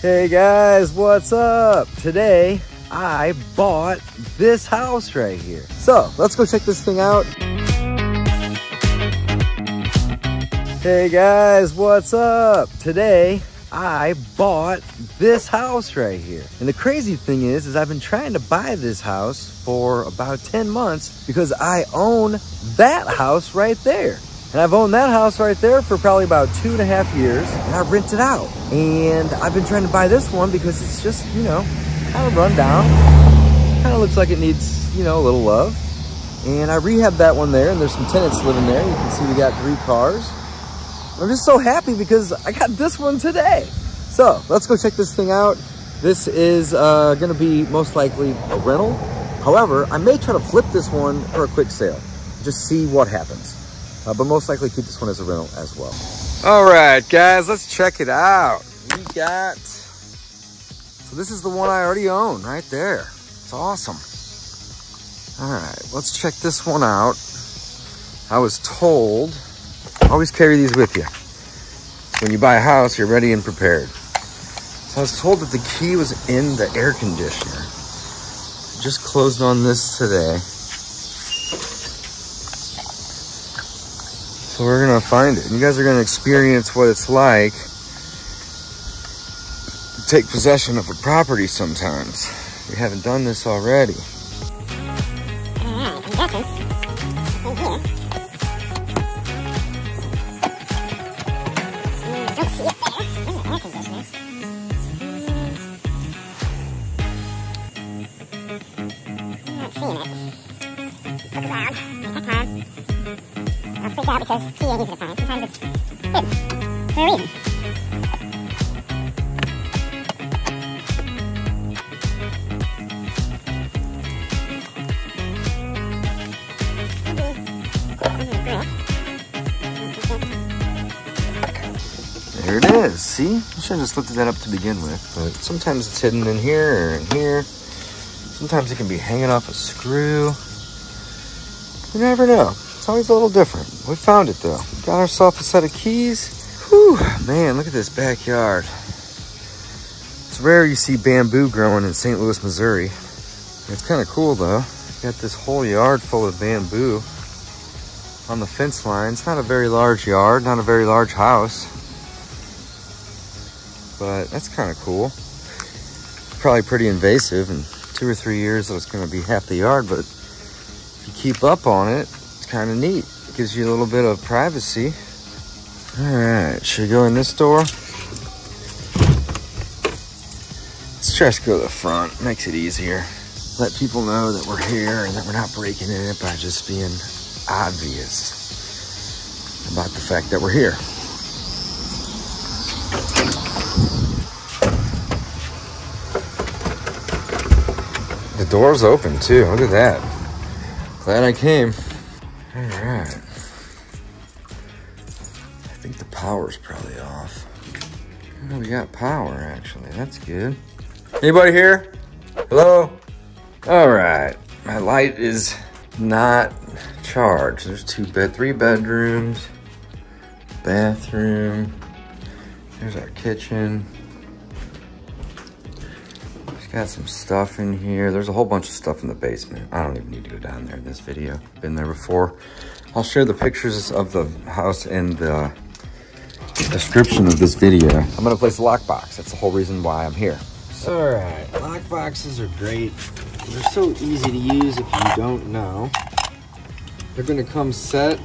Hey guys, what's up? Today, I bought this house right here. So, let's go check this thing out. Hey guys, what's up? Today, I bought this house right here. And the crazy thing is, is I've been trying to buy this house for about 10 months because I own that house right there. And I've owned that house right there for probably about two and a half years and I rent it out. And I've been trying to buy this one because it's just, you know, kind of run down. Kind of looks like it needs, you know, a little love. And I rehabbed that one there and there's some tenants living there. You can see we got three cars. I'm just so happy because I got this one today. So let's go check this thing out. This is uh, gonna be most likely a rental. However, I may try to flip this one for a quick sale. Just see what happens. Uh, but most likely keep this one as a rental as well. All right, guys, let's check it out. We got, so this is the one I already own right there. It's awesome. All right, let's check this one out. I was told, always carry these with you. When you buy a house, you're ready and prepared. So I was told that the key was in the air conditioner. Just closed on this today. So we're gonna find it. You guys are gonna experience what it's like to take possession of a property sometimes. We haven't done this already. Out because. Sometimes it's for a reason. There it is. See? I should have just lifted that up to begin with. But sometimes it's hidden in here or in here. Sometimes it can be hanging off a screw. You never know. Always a little different. We found it though. Got ourselves a set of keys. Whew, man, look at this backyard. It's rare you see bamboo growing in St. Louis, Missouri. It's kind of cool though. Got this whole yard full of bamboo on the fence line. It's not a very large yard, not a very large house but that's kind of cool. Probably pretty invasive. In two or three years, it's going to be half the yard, but if you keep up on it, kind of neat. It gives you a little bit of privacy. All right, should we go in this door? Let's just go to the front. Makes it easier. Let people know that we're here and that we're not breaking in it by just being obvious about the fact that we're here. The door's open too. Look at that. Glad I came. Power's probably off. Oh, we got power actually. That's good. Anybody here? Hello? All right. My light is not charged. There's two bed, three bedrooms, bathroom. There's our kitchen. It's Got some stuff in here. There's a whole bunch of stuff in the basement. I don't even need to go down there in this video. Been there before. I'll share the pictures of the house in the description of this video. I'm gonna place a lockbox. That's the whole reason why I'm here. All right, lockboxes are great. They're so easy to use if you don't know. They're gonna come set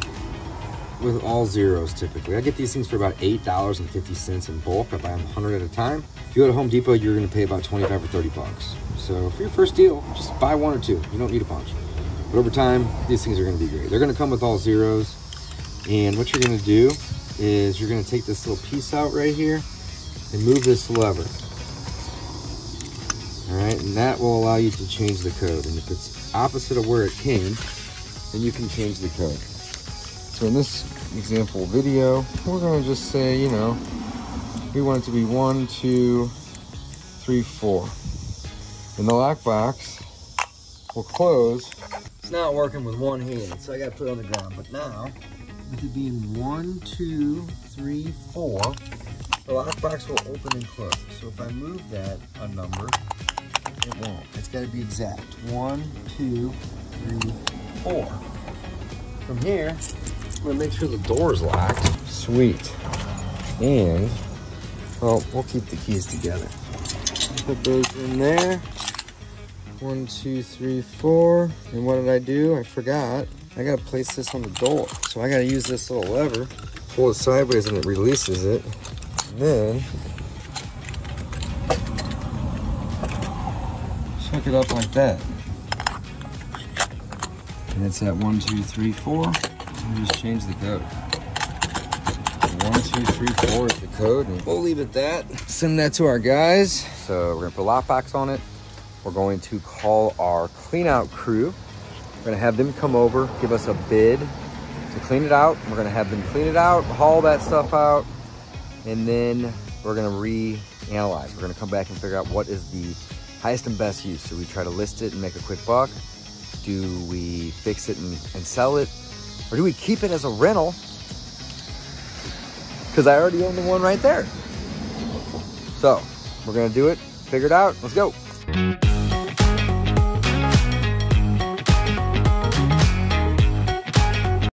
with all zeros typically. I get these things for about $8.50 in bulk. I buy them 100 at a time. If you go to Home Depot, you're gonna pay about 25 or 30 bucks. So for your first deal, just buy one or two. You don't need a bunch. But over time, these things are gonna be great. They're gonna come with all zeros. And what you're gonna do is you're gonna take this little piece out right here and move this lever. All right, and that will allow you to change the code. And if it's opposite of where it came, then you can change the code. So in this example video, we're gonna just say, you know, we want it to be one, two, three, four. And the lock box will close. It's not working with one hand, so I gotta put it on the ground. But now, with it being one, two, three, four, the lockbox will open and close. So if I move that a number, it won't. It's got to be exact. One, two, three, four. From here, I'm gonna make sure the door is locked. Sweet. And, well, we'll keep the keys together. Put those in there. One, two, three, four. And what did I do? I forgot. I gotta place this on the door. So I gotta use this little lever, pull it sideways and it releases it. And then, hook it up like that. And it's at one, two, three, four. And just change the code. One, two, three, four is the code, and we'll leave it that. Send that to our guys. So we're gonna put lockbox on it. We're going to call our clean out crew. We're gonna have them come over, give us a bid to clean it out. We're gonna have them clean it out, haul that stuff out, and then we're gonna reanalyze. We're gonna come back and figure out what is the highest and best use. So we try to list it and make a quick buck. Do we fix it and, and sell it? Or do we keep it as a rental? Because I already own the one right there. So we're gonna do it, figure it out, let's go.